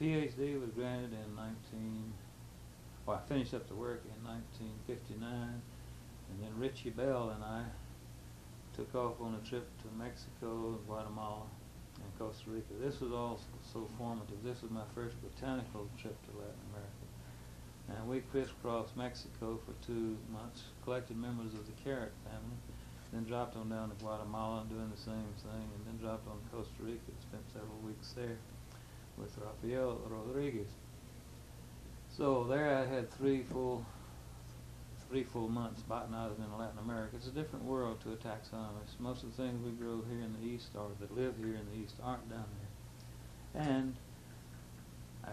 PhD was granted in 19, well, I finished up the work in 1959, and then Ritchie Bell and I took off on a trip to Mexico, and Guatemala, and Costa Rica. This was all so formative. This was my first botanical trip to Latin America. And we crisscrossed Mexico for two months, collected members of the Carrot family, then dropped on down to Guatemala and doing the same thing, and then dropped on Costa Rica and spent several weeks there with Rafael Rodriguez. So there I had three full three full months botanizing in Latin America. It's a different world to a taxonomist. Most of the things we grow here in the East or that live here in the East aren't down there. And I,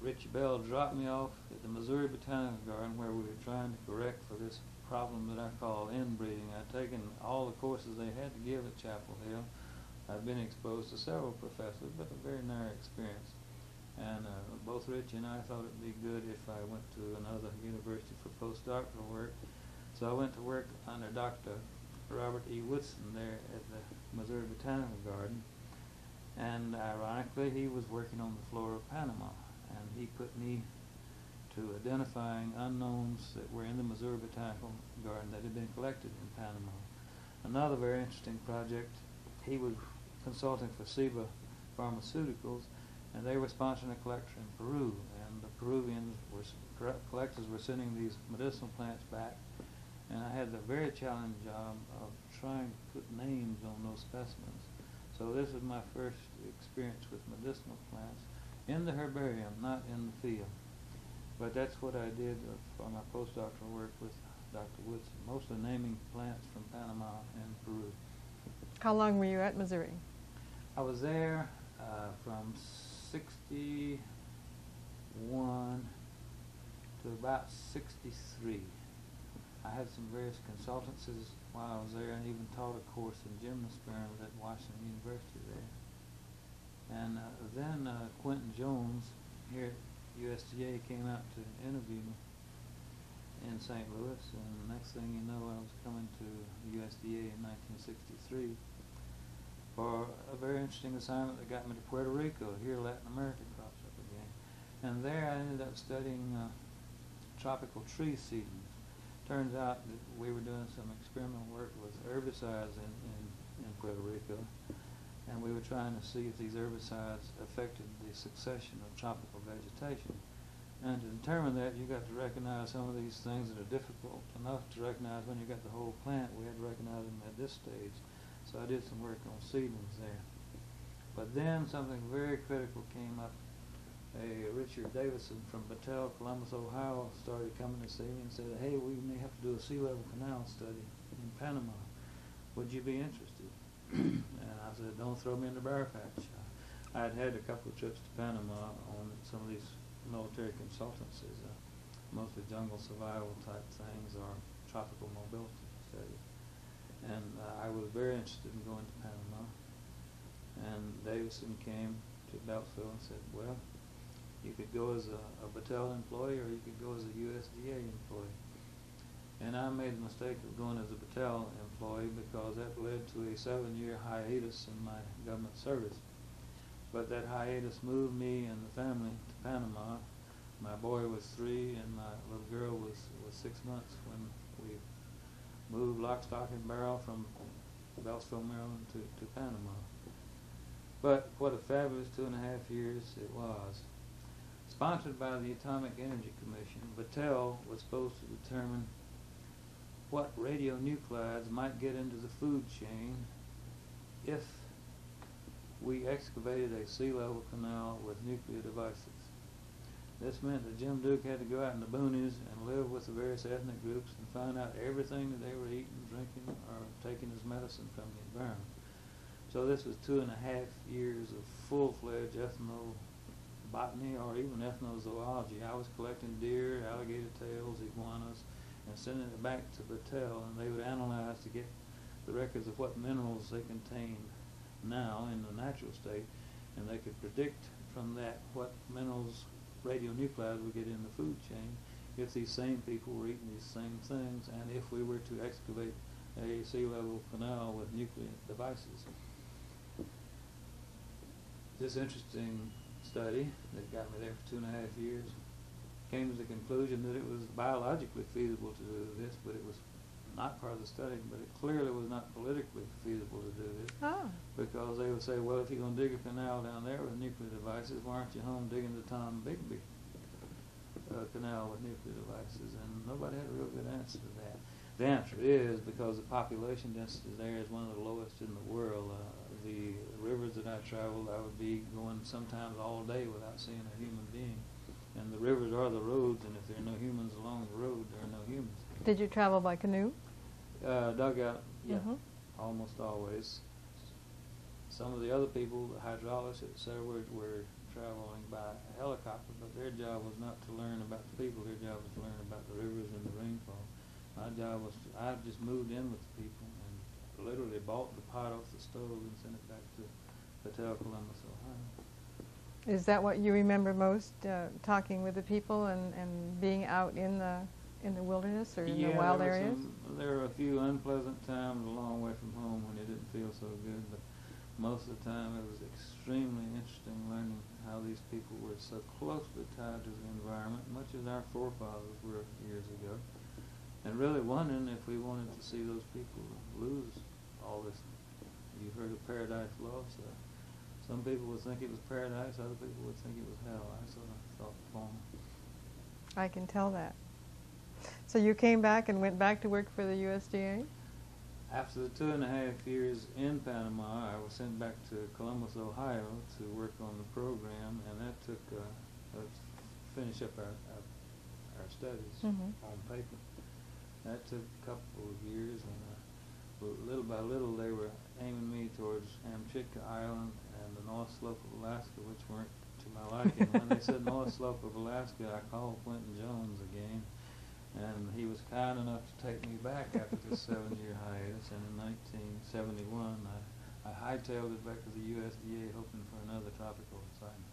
Ritchie Bell dropped me off at the Missouri Botanical Garden where we were trying to correct for this problem that I call inbreeding. I'd taken all the courses they had to give at Chapel Hill. I'd been exposed to several professors, but a very narrow experience. And uh, both Rich and I thought it'd be good if I went to another university for postdoctoral work. So I went to work under Dr. Robert E. Woodson there at the Missouri Botanical Garden. And ironically, he was working on the flora of Panama. And he put me to identifying unknowns that were in the Missouri Botanical Garden that had been collected in Panama. Another very interesting project, he was consulting for Ciba Pharmaceuticals, and they were sponsoring a collection in Peru, and the Peruvians were collectors were sending these medicinal plants back, and I had the very challenging job um, of trying to put names on those specimens. So this is my first experience with medicinal plants in the herbarium, not in the field. But that's what I did uh, for my postdoctoral work with Dr. Woodson, mostly naming plants from Panama and Peru. How long were you at Missouri? I was there uh, from 61 to about 63. I had some various consultancies while I was there and even taught a course in gymnosperms at Washington University there. And uh, then uh, Quentin Jones here at USDA came out to interview me in St. Louis, and the next thing you know, I was coming to USDA in 1963 for a very interesting assignment that got me to Puerto Rico. Here, Latin America crops up again, and there I ended up studying uh, tropical tree seedlings. Turns out that we were doing some experimental work with herbicides in, in, in Puerto Rico, and we were trying to see if these herbicides affected the succession of tropical vegetation. And to determine that, you got to recognize some of these things that are difficult enough to recognize when you got the whole plant. We had to recognize them at this stage. So I did some work on seedlings there. But then something very critical came up. A Richard Davison from Battelle, Columbus, Ohio, started coming to see me and said, "Hey, we may have to do a sea level canal study in Panama. Would you be interested?" and I said, "Don't throw me in the briar patch." I had had a couple of trips to Panama on some of these military consultancies, uh, mostly jungle survival type things or tropical mobility studies. And uh, I was very interested in going to Panama. And Davison came to Beltsville and said, well, you could go as a, a Battelle employee or you could go as a USDA employee. And I made the mistake of going as a Battelle employee because that led to a seven-year hiatus in my government service. But that hiatus moved me and the family to Panama. My boy was three and my little girl was, was six months when we moved lock, stock, and barrel from Beltsville, Maryland to, to Panama. But what a fabulous two and a half years it was. Sponsored by the Atomic Energy Commission, Battelle was supposed to determine what radionuclides might get into the food chain if we excavated a sea level canal with nuclear devices. This meant that Jim Duke had to go out in the boonies and live with the various ethnic groups and find out everything that they were eating, drinking, or taking as medicine from the environment. So this was two and a half years of full-fledged ethnobotany or even ethnozoology. I was collecting deer, alligator tails, iguanas, and sending it back to Battelle, and they would analyze to get the records of what minerals they contained now in the natural state, and they could predict from that what minerals radionuclides would get in the food chain if these same people were eating these same things and if we were to excavate a sea level canal with nuclear devices. This interesting study that got me there for two and a half years. Came to the conclusion that it was biologically feasible to do this, but it was not part of the study, but it clearly was not politically feasible to do this. Oh, Because they would say, well, if you're going to dig a canal down there with nuclear devices, why aren't you home digging the Tombigbee uh, canal with nuclear devices? And nobody had a real good answer to that. The answer is because the population density there is one of the lowest in the world. Uh, the rivers that I traveled, I would be going sometimes all day without seeing a human being. And the rivers are the roads, and if there are no humans along the road, there are no humans. did you travel by canoe? Uh, dugout, yeah Mhm. almost always. Some of the other people, the hydraulics, et cetera, were, were traveling by helicopter, but their job was not to learn about the people. Their job was to learn about the rivers and the rainfall. My job was, to, I just moved in with the people and literally bought the pot off the stove and sent it back to Battelle, Columbus, Ohio. Is that what you remember most, uh, talking with the people and, and being out in the, in the wilderness or in yeah, the wild there areas? Some, there were a few unpleasant times a long way from home when it didn't feel so good, but most of the time it was extremely interesting learning how these people were so closely tied to the environment, much as our forefathers were years ago, and really wondering if we wanted to see those people lose all this. You've heard of paradise lost. Uh, some people would think it was paradise, other people would think it was hell. I sort of thought the former. I can tell that. So you came back and went back to work for the USDA? After the two and a half years in Panama, I was sent back to Columbus, Ohio to work on the program, and that took, uh, finish up our, our, our studies Mhm. on paper. That took a couple of years, and uh, little by little they were aiming me towards Amchitka Island and the North Slope of Alaska, which weren't to my liking. when they said North Slope of Alaska, I called Quentin Jones again, and he was kind enough to take me back after this seven-year hiatus. And in 1971, I, I hightailed it back to the USDA, hoping for another tropical assignment.